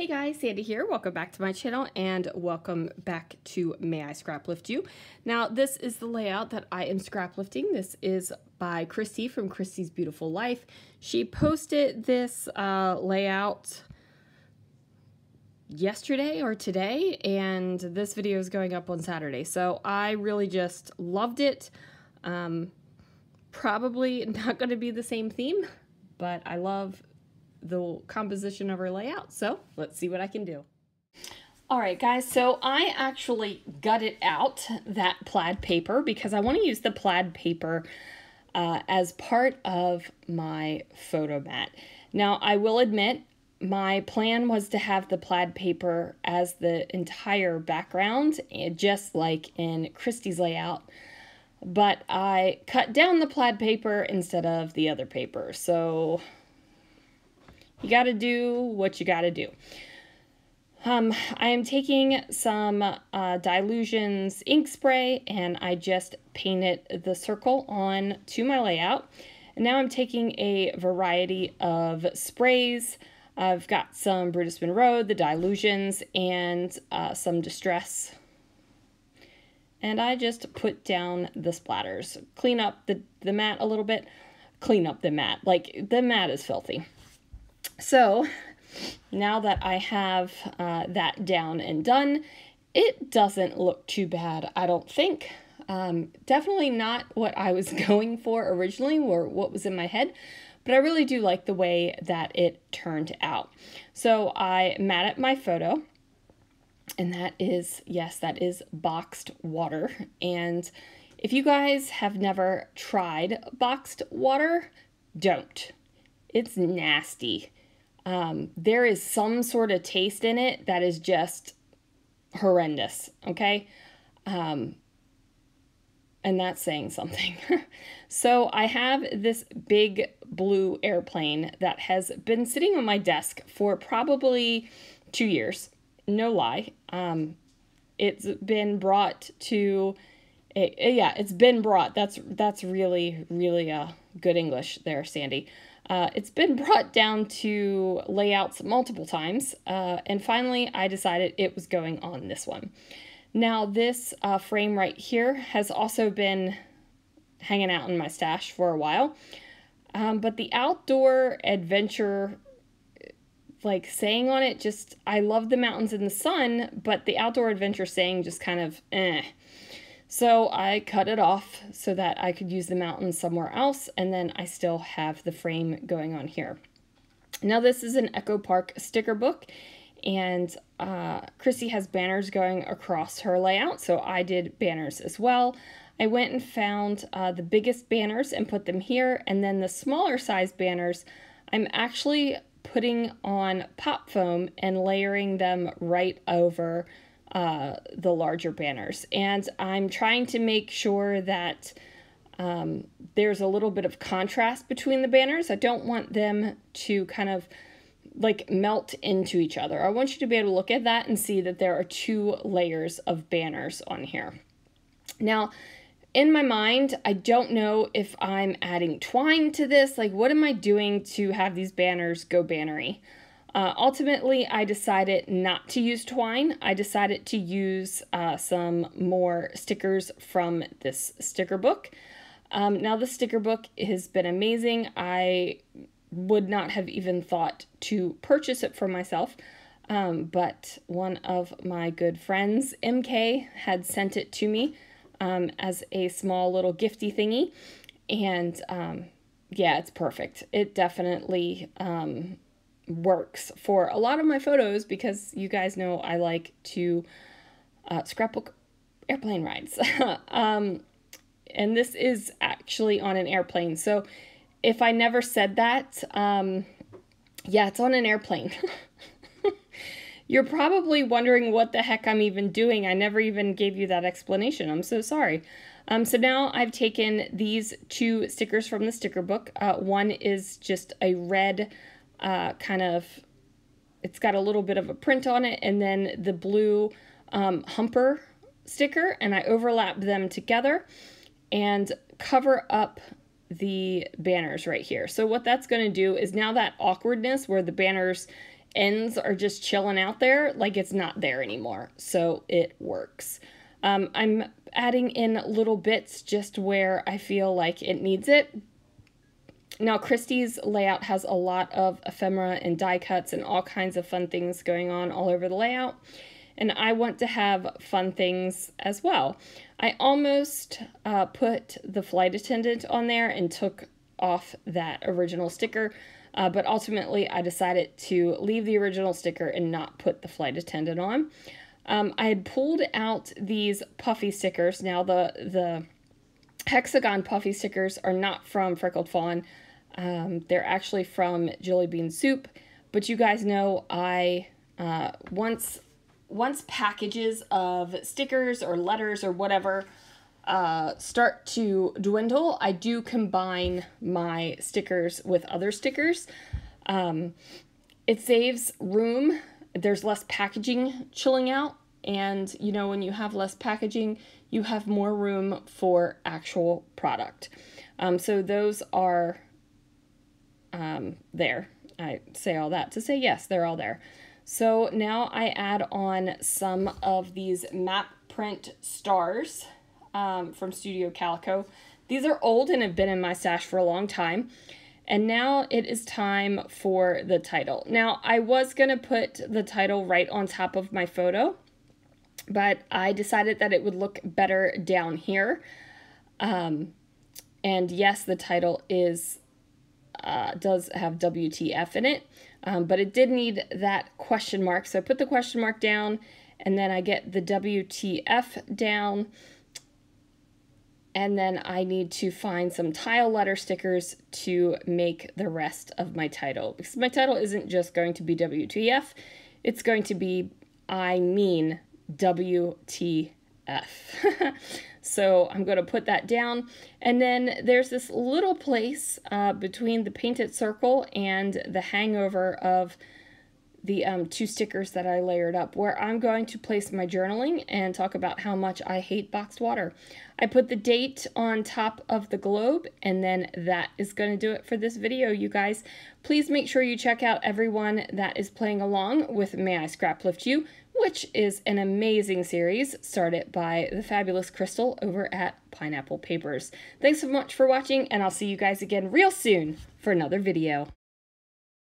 Hey guys, Sandie here. Welcome back to my channel and welcome back to May I Scrap Lift You. Now this is the layout that I am scrap lifting. This is by Christy from Christy's Beautiful Life. She posted this uh, layout yesterday or today and this video is going up on Saturday. So I really just loved it. Um, probably not going to be the same theme, but I love the composition of her layout. So let's see what I can do. All right, guys, so I actually gutted out that plaid paper because I want to use the plaid paper uh, as part of my photo mat. Now, I will admit, my plan was to have the plaid paper as the entire background, eh, just like in Christy's layout, but I cut down the plaid paper instead of the other paper. So you got to do what you got to do. Um, I am taking some uh, Dylusions ink spray and I just painted the circle on to my layout. And now I'm taking a variety of sprays. I've got some Brutus Monroe, the Dylusions, and uh, some Distress. And I just put down the splatters. Clean up the, the mat a little bit. Clean up the mat. Like, the mat is filthy. So now that I have uh, that down and done, it doesn't look too bad, I don't think. Um, definitely not what I was going for originally or what was in my head, but I really do like the way that it turned out. So I matted my photo, and that is, yes, that is boxed water. And if you guys have never tried boxed water, don't. It's nasty um, there is some sort of taste in it that is just horrendous, okay? Um, and that's saying something. so I have this big blue airplane that has been sitting on my desk for probably two years. No lie. Um, it's been brought to, it, yeah, it's been brought. That's that's really really uh, good English there, Sandie. Uh, it's been brought down to layouts multiple times, uh, and finally I decided it was going on this one. Now this uh, frame right here has also been hanging out in my stash for a while, um, but the outdoor adventure like saying on it just I love the mountains in the sun, but the outdoor adventure saying just kind of eh. So I cut it off so that I could use the mountain somewhere else, and then I still have the frame going on here. Now this is an Echo Park sticker book, and uh, Chrissy has banners going across her layout, so I did banners as well. I went and found uh, the biggest banners and put them here, and then the smaller size banners, I'm actually putting on pop foam and layering them right over uh, the larger banners. And I'm trying to make sure that um, there's a little bit of contrast between the banners. I don't want them to kind of like melt into each other. I want you to be able to look at that and see that there are two layers of banners on here. Now, in my mind, I don't know if I'm adding twine to this. Like, what am I doing to have these banners go bannery? Uh, ultimately, I decided not to use twine. I decided to use uh, some more stickers from this sticker book. Um, now, the sticker book has been amazing. I would not have even thought to purchase it for myself, um, but one of my good friends, MK, had sent it to me um, as a small little gifty thingy. And um, yeah, it's perfect. It definitely um, works for a lot of my photos because you guys know I like to uh, scrapbook airplane rides. um, and this is actually on an airplane. So if I never said that, um, yeah, it's on an airplane. You're probably wondering what the heck I'm even doing. I never even gave you that explanation. I'm so sorry. Um, so now I've taken these two stickers from the sticker book. Uh, one is just a red uh, kind of, it's got a little bit of a print on it, and then the blue um, humper sticker, and I overlap them together and cover up the banners right here. So what that's going to do is now that awkwardness where the banners ends are just chilling out there, like it's not there anymore. So it works. Um, I'm adding in little bits just where I feel like it needs it. Now, Christy's layout has a lot of ephemera and die cuts and all kinds of fun things going on all over the layout. And I want to have fun things as well. I almost uh, put the flight attendant on there and took off that original sticker, uh, but ultimately I decided to leave the original sticker and not put the flight attendant on. Um, I had pulled out these puffy stickers. Now the the hexagon puffy stickers are not from Freckled Fawn. Um, they're actually from Jelly Bean Soup. But you guys know I uh, once once packages of stickers or letters or whatever uh, start to dwindle, I do combine my stickers with other stickers. Um, it saves room. There's less packaging chilling out. And, you know, when you have less packaging, you have more room for actual product. Um, so those are um, there. I say all that to say yes, they're all there. So now I add on some of these map print stars um, from Studio Calico. These are old and have been in my stash for a long time. And now it is time for the title. Now, I was going to put the title right on top of my photo, but I decided that it would look better down here. Um, and yes, the title is uh, does have WTF in it, um, but it did need that question mark. So I put the question mark down, and then I get the WTF down, and then I need to find some tile letter stickers to make the rest of my title. Because my title isn't just going to be WTF, it's going to be I mean WTF. so I'm going to put that down. And then there's this little place uh, between the painted circle and the hangover of the um, two stickers that I layered up where I'm going to place my journaling and talk about how much I hate boxed water. I put the date on top of the globe and then that is going to do it for this video, you guys. Please make sure you check out everyone that is playing along with May I Scrap Lift You, which is an amazing series started by the fabulous Crystal over at Pineapple Papers. Thanks so much for watching and I'll see you guys again real soon for another video.